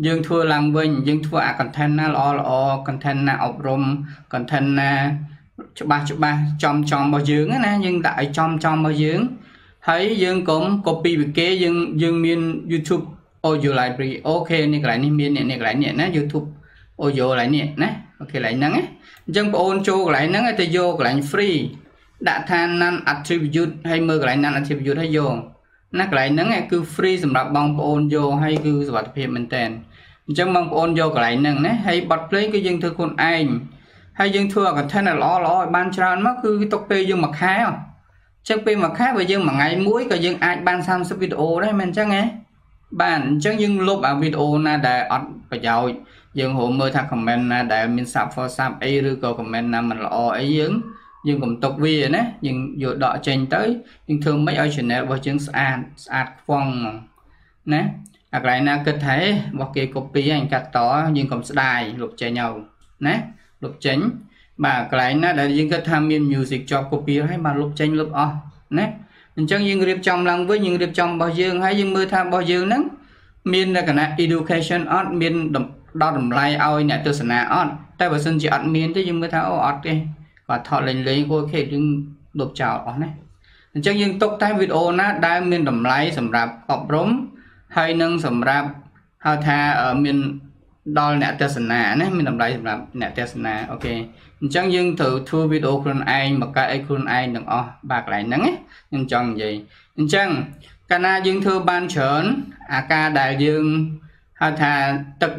យើងធ្វើឡើងវិញយើងធ្វើអា content ណាល្អល្អ content ណាអប់រំ content ណាច្បាស់ច្បាស់ចំចំរបស់យើងណាយើងដាក់ឲ្យចំចំរបស់យើងហើយយើងកុំ copy ពីគេយើងយើងមាន YouTube audio library អូខេនេះកន្លែងនេះមាននេះកន្លែងនេះណា YouTube audio កន្លែងនេះណាអូខេកន្លែងហ្នឹងអញ្ចឹងបងអូនចូលកន្លែងហ្នឹងទៅយកកន្លែង free ដាក់ថា non attribute ហើយមើលកន្លែង non attribute ហើយយក ណាកន្លែងហ្នឹងគឺ free សម្រាប់បងប្អូនយកហើយគឺសុវត្ថិភាពមែនតើអញ្ចឹងបងប្អូនយកកន្លែងហ្នឹងណាហើយបတ် play គឺយើងធ្វើខ្លួនឯងហើយយើងធ្វើ content ល្អល្អឲ្យបានច្រើនមកគឺទុកពេលយើងមួយខែអញ្ចឹងពេលមួយខែបើយើងមួយថ្ងៃមួយក៏យើងអាចបាន30វីដេអូដែរមែនអញ្ចឹងហ៎បានអញ្ចឹងយើងលុបអាវីដេអូណាដែលអត់ប្រយោជន៍យើងហៅមើលថា comment ណាដែលមាន sub for sub អីឬក៏ comment ណាមិនល្អអីយើង យើងកុំទុកវាណាយើងយកដកចេញទៅយើងធ្វើមិនឲ្យ channel របស់យើងស្អាតស្អាតខ្វង់ណាអាកន្លែងណាគិតថារបស់គេ copy អញកាត់តយើងកុំស្ដាយលុបចេញទៅណាលុបចេញបាទកន្លែងណាដែលយើងគិតថាមាន music ជាប់ copy ហើយបាទលុបចេញលុបអស់ណាអញ្ចឹងយើងរៀបចំឡើងវិញយើងរៀបចំរបស់យើងហើយយើងមើលថារបស់យើងហ្នឹងមានលក្ខណៈ education អត់មានដល់តម្លៃឲ្យអ្នកទស្សនាអត់តែបើសិនជាអត់មានទេយើងមើលថាអូអត់ទេ គាត់ថតលេងលេងគួរខេយើងលុបចោលអស់ណាអញ្ចឹងយើងទុកតែវីដេអូណាដែលមានតម្លៃសម្រាប់អប់រំហើយនឹងសម្រាប់ហៅថាមានដល់អ្នកទស្សនាណាមានតម្លៃសម្រាប់អ្នកទស្សនាអូខេអញ្ចឹងយើងត្រូវធ្វើវីដេអូខ្លួនឯងមកកើតឲ្យខ្លួនឯងទាំងអស់បាទកន្លែងហ្នឹងខ្ញុំចង់និយាយអញ្ចឹងកាលណាយើងធ្វើបានច្រើនអាការដែលយើងហៅថាទឹក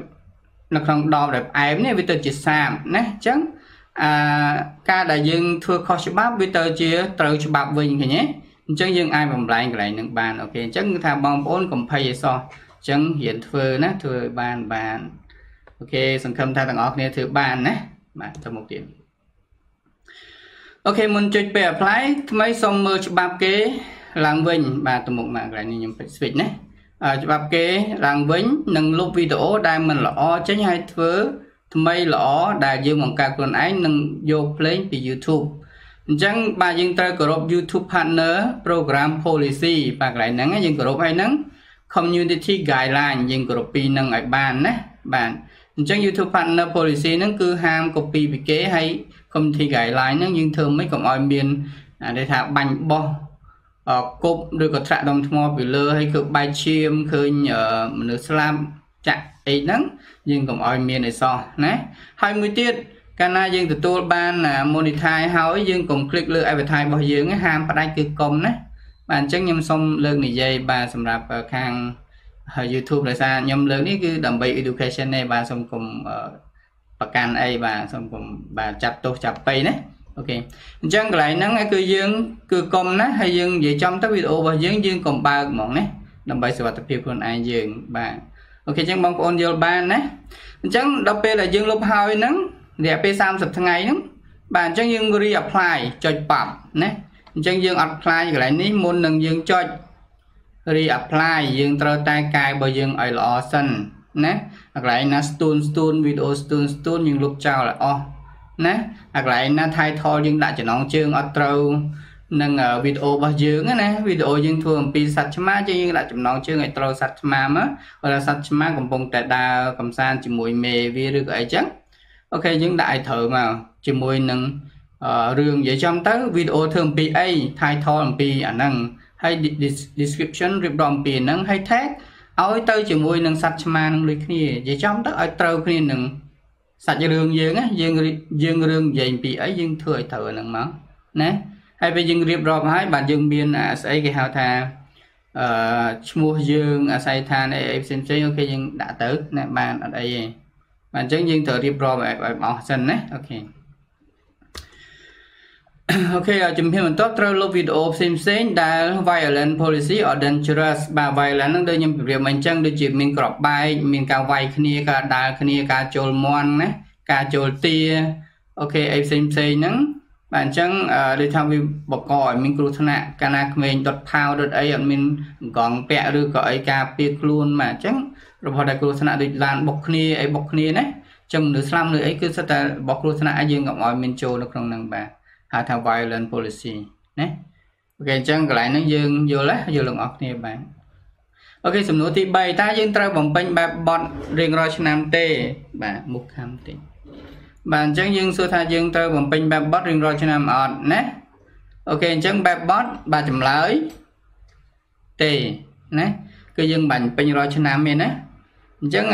នៅក្នុងដបដែលផ្អែមនេះវាទៅជាសាបណាអញ្ចឹង អាការដែលយើងធ្វើខុសច្បាប់វាទៅជាត្រូវច្បាប់វិញឃើញទេអញ្ចឹងយើងអាចបំលែងកន្លែងនឹងបានអូខេអញ្ចឹងគឺថាបងប្អូនកុំភ័យអីសោះអញ្ចឹងរៀនធ្វើណាធ្វើបានបានអូខេសង្ឃឹមថាទាំងអស់គ្នាធ្វើបានណាបាទទៅមុខទៀតអូខេមុនចុចពេល apply ថ្មីសូមមើលច្បាប់គេឡើងវិញ បាទទៅមុខមកកន្លែងនេះខ្ញុំពេច switch ណាច្បាប់គេឡើងវិញនឹងលុបវីដេអូដែលមិនល្អចេញហើយធ្វើ ថ្មីល្អដែលយើងបង្កើតខ្លួនឯងនិងយកភ្លេងពី YouTube អញ្ចឹងបាទយើងត្រូវគោរព YouTube Partner Program Policy បាទកន្លែងហ្នឹងយើងគោរពហើយហ្នឹង Community Guideline យើងគោរពពីនឹងឲ្យបានណាបាទអញ្ចឹង YouTube Partner Policy ហ្នឹងគឺហាម copy ពីគេហើយ Community Guideline ហ្នឹងយើងធ្វើមិនកុំឲ្យមានគេថាបាញ់បោះគប់ឬក៏ត្រាក់ដុំថ្មពីលើហើយគឺបែកឈាមឃើញមនុស្សស្លាប់ ចាក់អីហ្នឹងយើងកុំឲ្យមានអីសោះណាហើយមួយទៀតកាលណាយើងទទួលបាន monetize ហើយយើងកុំ click លើ advertise របស់យើងហាមផ្ដាច់គឺកុំណាបាទអញ្ចឹងខ្ញុំសូមលើកនិយាយបាទសម្រាប់ខាង YouTube ដោយសារខ្ញុំលើកនេះគឺដើម្បី education ទេបាទសូមកុំប្រកាន់អីបាទសូមកុំបាទចាប់ទោសចាប់បៃណាអូខេអញ្ចឹងកន្លែងហ្នឹងគឺយើងគឺកុំណាហើយយើងនិយាយចំទៅវីដេអូរបស់យើងយើងកុំបើកហ្មងណាដើម្បីសុវត្ថិភាពខ្លួនឯងយើងបាទ អូខេអញ្ចឹងបងប្អូនយល់បានណាអញ្ចឹងដល់ពេលដែលយើងលុបហើយហ្នឹងរយៈពេល30ថ្ងៃហ្នឹងបាទអញ្ចឹងយើង re-apply ចុចប៉ាប់ណាអញ្ចឹងយើងអត់ apply កន្លែងនេះមុននឹងយើងចុច re-apply យើងត្រូវតែកែរបស់យើងឲ្យល្អសិនណាកន្លែងណា stone stone video stone stone យើងលុបចោលឲ្យអស់ណាអាកន្លែងណា title យើងដាក់ចំណងជើងអត់ត្រូវ នឹងវីដេអូរបស់យើងណាវីដេអូយើងធ្វើអំពីសត្វឆ្មាយើងដាក់ចំណងជើងឲ្យត្រូវសត្វឆ្មាមកបើសត្វឆ្មាកំពុងតែដើរកំសាន្តជាមួយមេវាឬក៏អីចឹងអូខេយើងដាក់ឲ្យត្រូវមកជាមួយនឹងរឿងនិយាយចំទៅវីដេអូធ្វើអំពីអី title អំពីអាហ្នឹងហើយ description រៀបរាប់អំពីហ្នឹងហើយ tag ឲ្យទៅជាមួយនឹងសត្វឆ្មានឹងដូចគ្នានិយាយចំទៅឲ្យត្រូវគ្នានឹងសាច់រឿងយើងណាយើងយើងរឿងនិយាយអំពីអីយើងធ្វើឲ្យត្រូវហ្នឹងមកណា ហើយពេលយើងរៀបរាប់ហើយបាទយើងមានស្អីគេហៅថាអឺឈ្មោះយើងអាស័យដ្ឋានអីផ្សេងផ្សេងអូខេយើងដាក់ទៅណាបានអត់អីទេបាទអញ្ចឹងយើងត្រូវរៀបរាប់ឲ្យអស់សិនណាអូខេអូខេជំហានបន្ទាប់ត្រូវលុបវីដេអូផ្សេងផ្សេងដែល violent policy or dangerous បាទ violent ហ្នឹងដូចខ្ញុំប្រៀបមកអញ្ចឹងដូចជាមានក្របបែកមានការវាយគ្នាការដាល់គ្នាការចូលមន់ណាការចូលទាអូខេអីផ្សេងផ្សេងហ្នឹង បាទអញ្ចឹងដូចថាវាបកកឲ្យមានគ្រោះថ្នាក់កាលណាក្មេងដុតផាវដុតអីអត់មានកងពាក់ឬក៏អីការពារខ្លួនបាទអញ្ចឹងរបស់ដែលគ្រោះថ្នាក់ដូចឡានបុកគ្នាអីបុកគ្នាណាអញ្ចឹងមនុស្សស្លាប់នៅអីគឺសុទ្ធតែរបស់គ្រោះថ្នាក់ឲ្យយើងកុំឲ្យមានចូលនៅក្នុងហ្នឹងបាទហៅថា violent policy ណា OK អញ្ចឹងកន្លែងហ្នឹងយើងយល់ណាយល់ទាំងអស់គ្នាបាទ OK សំណួរទី3តើយើងត្រូវបំពេញបែបបទរៀងរាល់ឆ្នាំទេបាទមុខខាងតិច បាទអញ្ចឹងយើងសួរថាយើងត្រូវបំពេញបែបបទរៀងរាល់ឆ្នាំអត់ណាអូខេអញ្ចឹងបែបបត់បាទចម្លើយទេណាគឺយើងបាញ់ពេញរាល់ឆ្នាំមានណាអញ្ចឹង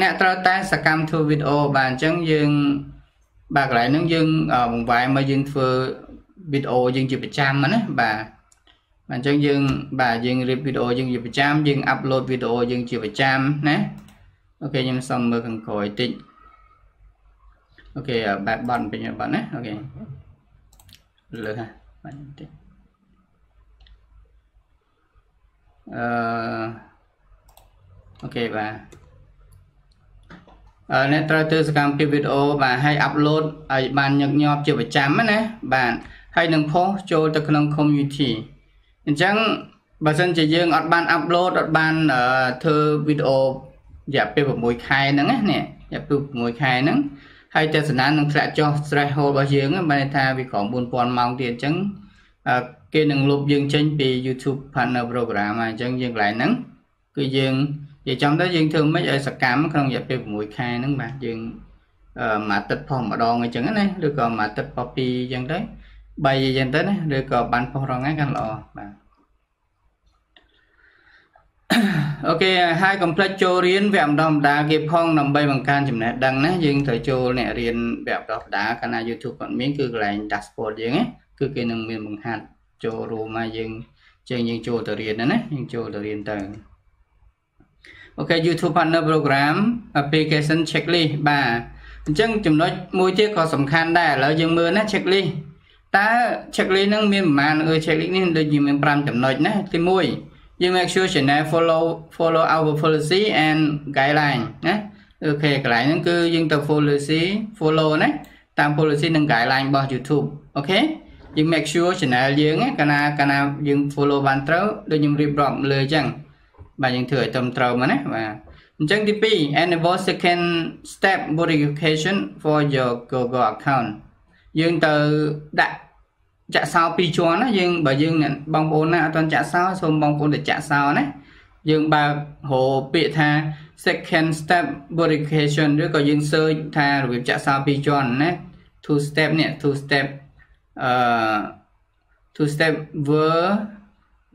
អ្នកត្រូវតែសកម្មធ្វើវីដេអូបាទអញ្ចឹងយើងបាទកន្លែងហ្នឹងយើងបង្វែរមកយើងធ្វើវីដេអូយើងជាប្រចាំណាបាទអញ្ចឹងយើងបាទយើងរៀបវីដេអូយើងជាប្រចាំយើងអាប់ឡូតវីដេអូយើងជាប្រចាំណាអូខេខ្ញុំសុំមើលខាងក្រោយតិច អូខេបែបបត់ពេញបត់ណាអូខេលើហ่ะបាទតិចអឺអូខេបាទអឺអ្នកត្រូវទៅសកម្មភាពវីដេអូបាទហើយអាប់ឡូតឲ្យបានញឹកញាប់ជាប្រចាំណាបាទហើយនឹងផុសចូលទៅក្នុង community អញ្ចឹងបើសិនជាយើងអត់បានអាប់ឡូតអត់បានធ្វើវីដេអូរយៈពេល6ខែហ្នឹងណារយៈពេល6ខែហ្នឹង ហើយទស្សនានឹងធ្លាក់ចុះ threshold របស់យើងបានថាវាក្រោម4000ម៉ោងទៀតអញ្ចឹងគេនឹងលុបយើងចេញពី YouTube Partner Program ហើយអញ្ចឹងយើងកន្លែងហ្នឹងគឺយើងនិយាយចំទៅយើងធ្វើមិនឲ្យសកម្មក្នុងរយៈពេល6ខែហ្នឹងបាទយើងអឺមួយអាទិត្យផុសម្ដងអញ្ចឹងណាឬក៏មួយអាទិត្យផុសពីរអញ្ចឹងទៅ3អញ្ចឹងទៅណាឬក៏បានផុសរងថ្ងៃកាន់ល្អបាទ អូខេហើយកុំភ្លេចចូលរៀនវគ្គបណ្ដុះបណ្ដាលគេផងដើម្បីបង្កើនចំណេះដឹងណាយើងត្រូវចូលអ្នករៀនវគ្គបណ្ដុះបណ្ដាលកាលណា YouTube គាត់មានគឺកន្លែង dashboard យើងណាគឺគេនឹងមានបង្ហាត់ចូលរួមមកយើងជើងយើងចូលទៅរៀនណាយើងចូលទៅរៀនទៅអូខេ YouTube Partner Program application checklist បាទអញ្ចឹងចំណុចមួយទៀតក៏សំខាន់ដែរឥឡូវយើងមើលណា checklist តើ checklist ហ្នឹងមានប្រមាណអឺ checklist នេះដូចជាមាន5ចំណុចណាទី1 យើង make sure channel follow follow our policy and guideline ណាអូខេកន្លែងហ្នឹងគឺយើងទៅ policy follow ណាតាម policy និង guideline របស់ YouTube អូខេយើង make sure channel យើងកាលណាកាលណាយើង follow បានត្រូវដូចខ្ញុំរៀបរាប់លើអញ្ចឹងបាទយើងធ្វើឲ្យត្រឹមត្រូវមកណាបាទអញ្ចឹងទី2 enable second step verification for your Google account យើងទៅដាក់ ចាក់សោពីរជាន់ណាយើងបើយើងបងប្អូនណាអត់ទាន់ចាក់សោសូមបងប្អូនទៅចាក់សោណាយើងបើករពាក្យថា second step verification ឬក៏យើង search ថារបៀបចាក់សោពីរជាន់ណា two step នេះ two step អឺ two step ver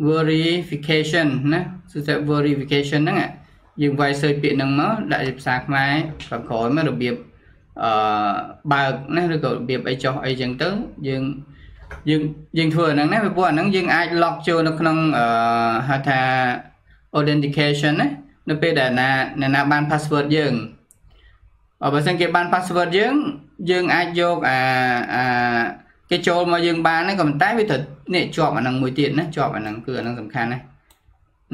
verification ណា two step verification ហ្នឹងយើងវាយ search ពាក្យហ្នឹងមកដាក់ជាភាសាខ្មែរខាងក្រោយមករបៀបអឺបើកណាឬក៏របៀបអីចុះអីចឹងទៅយើង យើងយើងធ្វើអាហ្នឹងណាព្រោះអាហ្នឹងយើងអាច log ចូលនៅក្នុងអឺហៅថា authentication ណានៅពេលដែលណាអ្នកណាបាន password យើងបើមិនគេបាន password យើងយើងអាចយកអាអាគេចូលមកយើងបានហ្នឹងក៏ប៉ុន្តែវាត្រូវនេះជាប់អាហ្នឹងមួយទៀតណាជាប់អាហ្នឹងគឺអាហ្នឹងសំខាន់ណា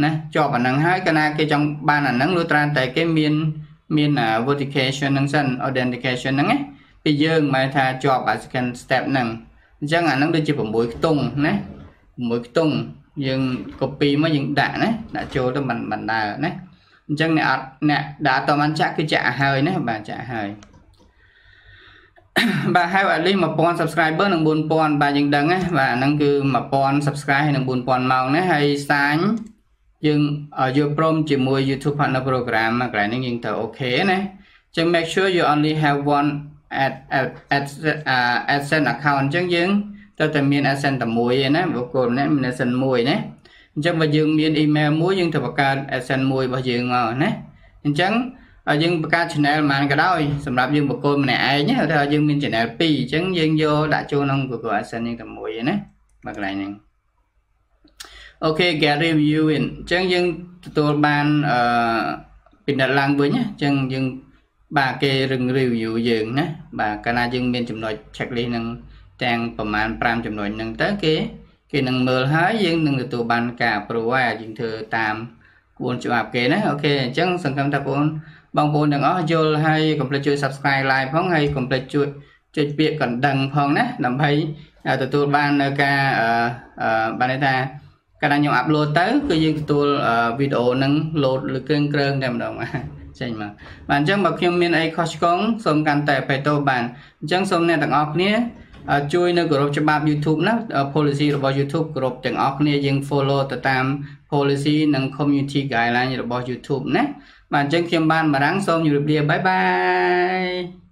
ណាជាប់អាហ្នឹងហើយកាលណាគេចង់បានអាហ្នឹងលុះត្រាតែគេមានមាន verification ហ្នឹងសិន authentication ហ្នឹងណាពីយើងមិនថាជាប់អា second step ហ្នឹង អញ្ចឹងអាហ្នឹងដូចជា6ខ្ទង់ណា6ខ្ទង់យើង copy មកយើងដាក់ណាដាក់ចូលទៅមិនបណ្ដើណាអញ្ចឹងអ្នកអត់អ្នកដាក់តបានចាក់គឺចាក់ហើយណាបាទចាក់ហើយបាទហើយ at least 1000 subscriber និង4000បាទយើងដឹងណាបាទហ្នឹងគឺ1000 subscribe ហើយនិង4000ម៉ោងណាហើយសាញយើងយកព្រមជាមួយ YouTube Partner Program កន្លែងនេះយើងទៅអូខេណាចឹង make sure you only have one at at at AdSense account អញ្ចឹងយើងត្រូវតែមាន AdSense តែមួយឯណាបុគ្គលម្នាក់មាន AdSense មួយណាអញ្ចឹងបើយើងមាន email មួយយើងត្រូវបង្កើត AdSense មួយរបស់យើងមកណាអញ្ចឹងយើងបង្កើត channel ប៉ុន្មានក៏ដោយសម្រាប់យើងបុគ្គលម្នាក់ឯងថាយើងមាន channel 2អញ្ចឹងយើងយកដាក់ចូលក្នុង Google AdSense យើងតែមួយឯណាបាទកន្លែងហ្នឹងអូខេ get review អញ្ចឹងយើងទទួលបានអឺពិនិត្យឡើងវិញអញ្ចឹងយើង បាទគេរឹង review យើងណាបាទកាលណាយើងមានចំណុច checklist នឹងទាំងប្រមាណ5ចំណុចហ្នឹងទៅគេគេនឹងមើលហើយយើងនឹងទទួលបានការ approve ហើយយើងធ្វើតាមក្បួនច្បាប់គេណាអូខេអញ្ចឹងសង្ឃឹមថាបងបងប្អូនទាំងអស់យល់ហើយកុំភ្លេចជួយ subscribe like ផងហើយកុំភ្លេចជួយចុចពាក្យកណ្ដឹងផងណាដើម្បីទទួលបាននៅការអឺបានន័យថាកាលណាខ្ញុំអាប់ឡូតទៅគឺយើងទទួលវីដេអូនឹងលោតលើគ្រឿងគ្រើងតែម្ដងបាទ ចេញមកបាទអញ្ចឹងបើខ្ញុំមានអីខុសឆ្គងសូមកាន់តែបេតូបានអញ្ចឹងសូមអ្នកទាំងអស់គ្នាជួយនៅគោរពច្បាប់ YouTube ណា policy របស់ YouTube គោរពទាំងអស់គ្នាយើង follow ទៅតាម policy និង community guideline របស់ YouTube ណាបាទអញ្ចឹងខ្ញុំបានបារាំងសូមជម្រាបលាបាយបាយ